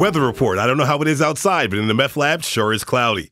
Weather report. I don't know how it is outside, but in the meth lab, sure is cloudy.